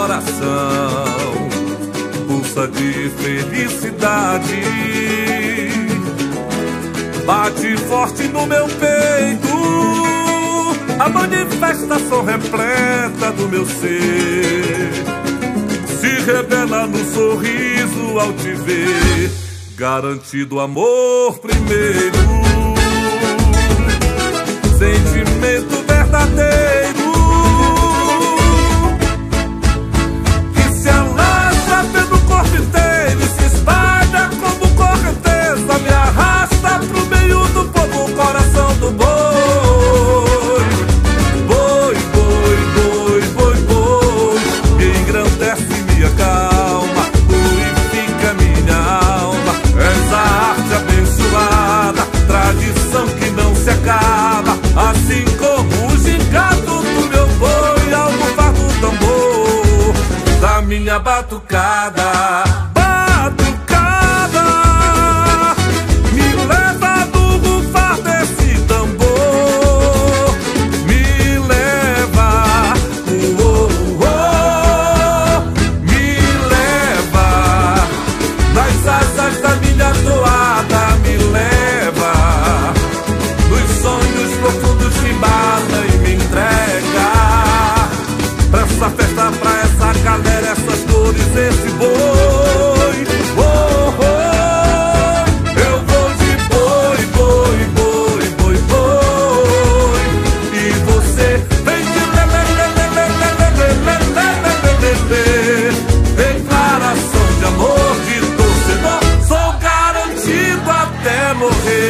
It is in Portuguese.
coração pulsa de felicidade. Bate forte no meu peito a manifestação repleta do meu ser. Se revela no sorriso ao te ver, garantido amor primeiro. Minha batucada. forehead.